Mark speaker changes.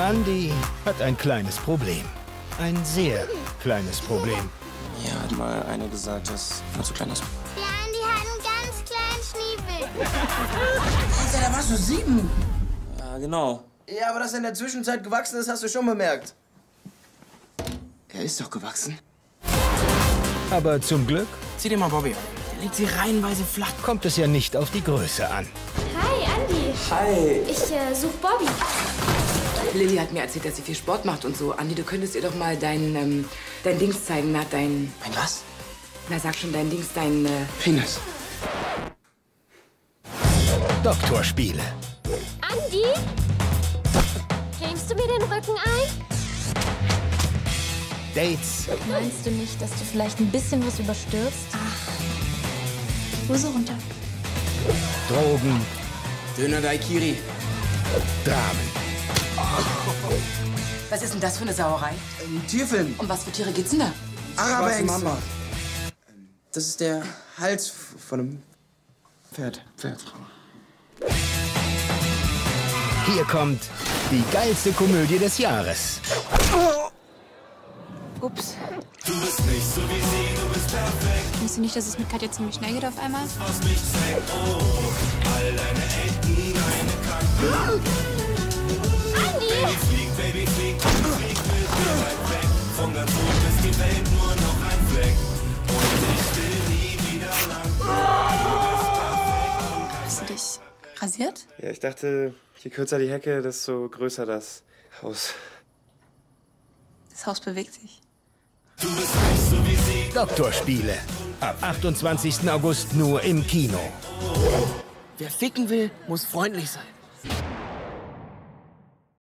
Speaker 1: Andy hat ein kleines Problem. Ein sehr kleines Problem.
Speaker 2: Ja, hat mal eine gesagt, dass er zu klein ist.
Speaker 3: Der Andi hat einen ganz kleinen Schniebel.
Speaker 4: Alter, da warst du sieben.
Speaker 2: Ja, genau.
Speaker 4: Ja, aber dass er in der Zwischenzeit gewachsen ist, hast du schon bemerkt.
Speaker 2: Er ist doch gewachsen.
Speaker 1: Aber zum Glück
Speaker 4: Zieh dir mal Bobby. Der legt sie reihenweise flach.
Speaker 1: kommt es ja nicht auf die Größe an.
Speaker 3: Hi, Andi.
Speaker 2: Hi.
Speaker 3: Ich äh, such Bobby.
Speaker 5: Lilly hat mir erzählt, dass sie viel Sport macht und so. Andi, du könntest ihr doch mal dein, ähm, dein Dings zeigen. Na, dein...
Speaker 2: Mein was?
Speaker 5: Na, sag schon, dein Dings, dein... Äh,
Speaker 2: Penis.
Speaker 1: Doktorspiele.
Speaker 3: Andi? Cremst du mir den Rücken ein?
Speaker 1: Dates,
Speaker 6: Meinst du nicht, dass du vielleicht ein bisschen was überstürzt? Hose runter.
Speaker 1: Drogen,
Speaker 4: Döner Daikiri.
Speaker 1: Dramen.
Speaker 5: Was ist denn das für eine Sauerei?
Speaker 4: Ein Tierfilm.
Speaker 5: Um was für Tiere geht's denn da?
Speaker 4: Araber Mama. Das ist der Hals von einem Pferd.
Speaker 2: Pferd.
Speaker 1: Hier kommt die geilste Komödie des Jahres.
Speaker 6: Ups. Denkst du nicht, dass es mit Katja ziemlich schnell geht auf einmal?
Speaker 3: Andi!
Speaker 6: Hast du dich rasiert?
Speaker 7: Ja, ich dachte, je kürzer die Hecke, desto größer das Haus.
Speaker 6: Das Haus bewegt sich.
Speaker 1: Doktorspiele. Ab 28. August nur im Kino.
Speaker 4: Wer ficken will, muss freundlich sein.